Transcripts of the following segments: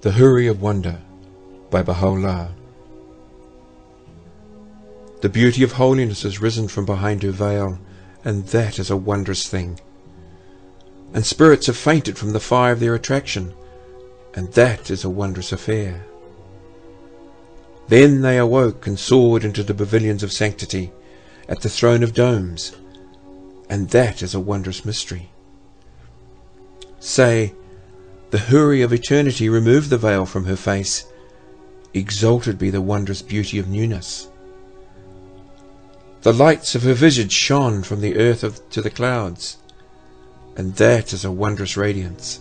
The Houri of Wonder by Baha'u'llah The beauty of holiness has risen from behind her veil, and that is a wondrous thing. And spirits have fainted from the fire of their attraction, and that is a wondrous affair. Then they awoke and soared into the pavilions of sanctity, at the throne of domes, and that is a wondrous mystery. Say, the Houri of eternity removed the veil from her face. Exalted be the wondrous beauty of newness. The lights of her visage shone from the earth to the clouds, and that is a wondrous radiance.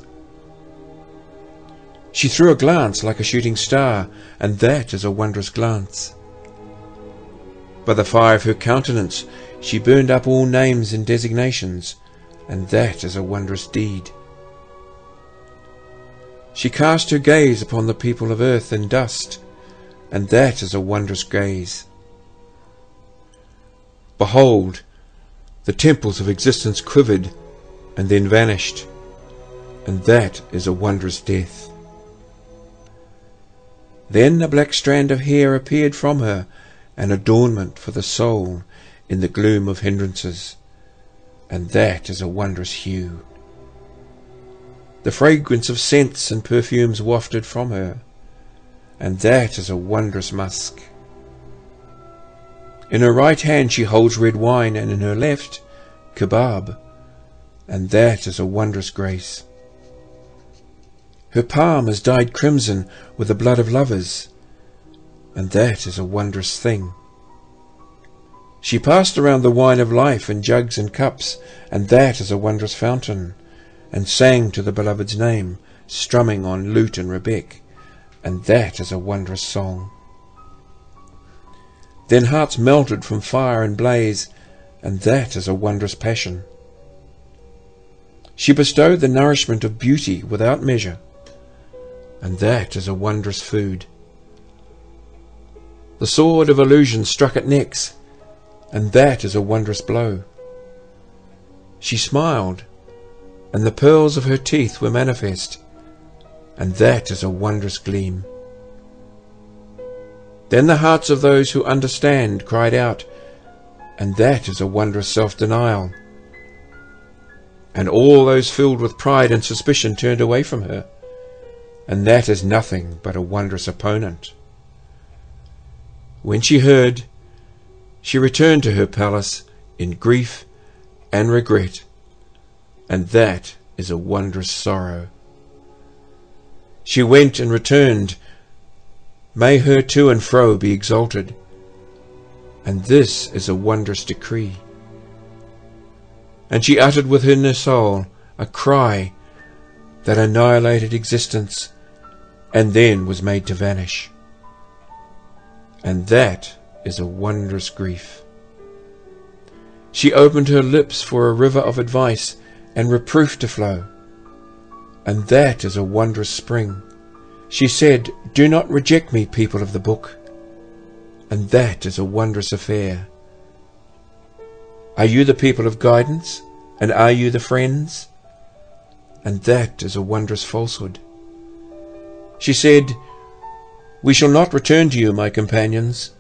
She threw a glance like a shooting star, and that is a wondrous glance. By the fire of her countenance she burned up all names and designations, and that is a wondrous deed. She cast her gaze upon the people of earth and dust, and that is a wondrous gaze. Behold, the temples of existence quivered and then vanished, and that is a wondrous death. Then a black strand of hair appeared from her, an adornment for the soul in the gloom of hindrances, and that is a wondrous hue. The fragrance of scents and perfumes wafted from her, and that is a wondrous musk. In her right hand she holds red wine, and in her left, kebab, and that is a wondrous grace. Her palm is dyed crimson with the blood of lovers, and that is a wondrous thing. She passed around the wine of life in jugs and cups, and that is a wondrous fountain and sang to the beloved's name, strumming on lute and rebeck, and that is a wondrous song. Then hearts melted from fire and blaze, and that is a wondrous passion. She bestowed the nourishment of beauty without measure, and that is a wondrous food. The sword of illusion struck at necks, and that is a wondrous blow. She smiled, and the pearls of her teeth were manifest, and that is a wondrous gleam. Then the hearts of those who understand cried out, and that is a wondrous self-denial. And all those filled with pride and suspicion turned away from her, and that is nothing but a wondrous opponent. When she heard, she returned to her palace in grief and regret and that is a wondrous sorrow. She went and returned. May her to and fro be exalted. And this is a wondrous decree. And she uttered within her soul a cry that annihilated existence and then was made to vanish. And that is a wondrous grief. She opened her lips for a river of advice and reproof to flow. And that is a wondrous spring. She said, Do not reject me, people of the book. And that is a wondrous affair. Are you the people of guidance? And are you the friends? And that is a wondrous falsehood. She said, We shall not return to you, my companions.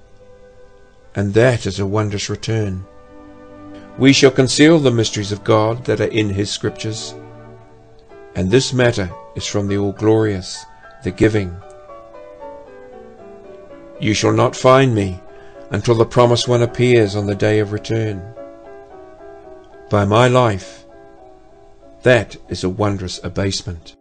And that is a wondrous return. We shall conceal the mysteries of God that are in his scriptures. And this matter is from the All-Glorious, the Giving. You shall not find me until the promised one appears on the day of return. By my life, that is a wondrous abasement.